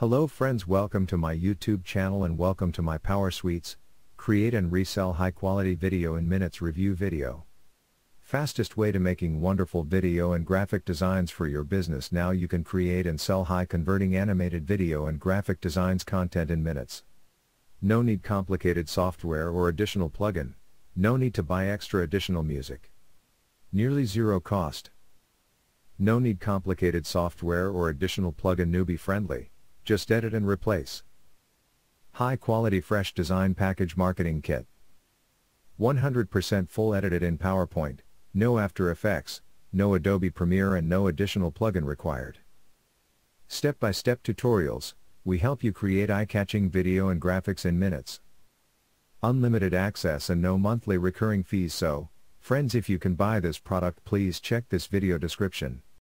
Hello friends welcome to my YouTube channel and welcome to my Power Suites, create and resell high quality video in minutes review video. Fastest way to making wonderful video and graphic designs for your business now you can create and sell high converting animated video and graphic designs content in minutes. No need complicated software or additional plugin. No need to buy extra additional music. Nearly zero cost. No need complicated software or additional plugin newbie friendly. Just edit and replace. High quality fresh design package marketing kit. 100% full edited in PowerPoint, no After Effects, no Adobe Premiere and no additional plugin required. Step-by-step tutorials, we help you create eye-catching video and graphics in minutes. Unlimited access and no monthly recurring fees so, friends if you can buy this product please check this video description.